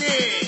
Yeah.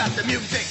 stop the music.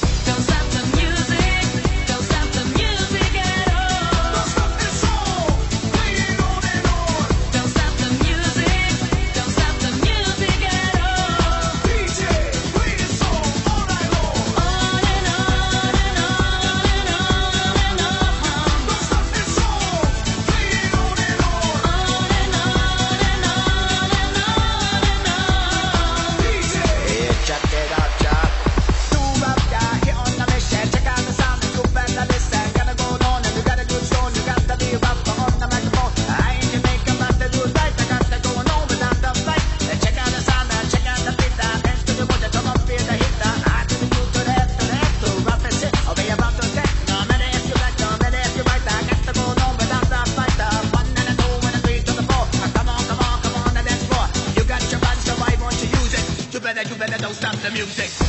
Don't stop the music.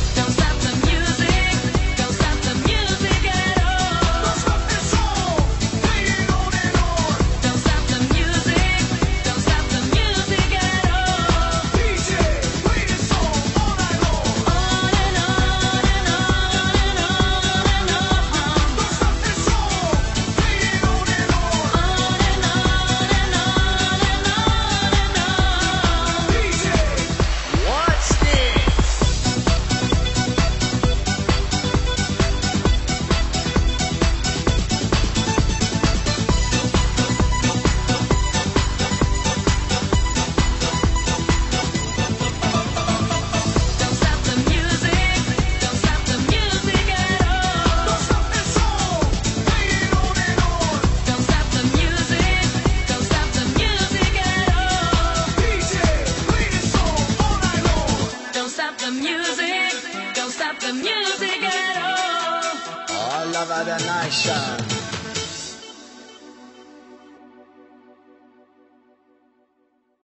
the music at all. Oh, I love our nation.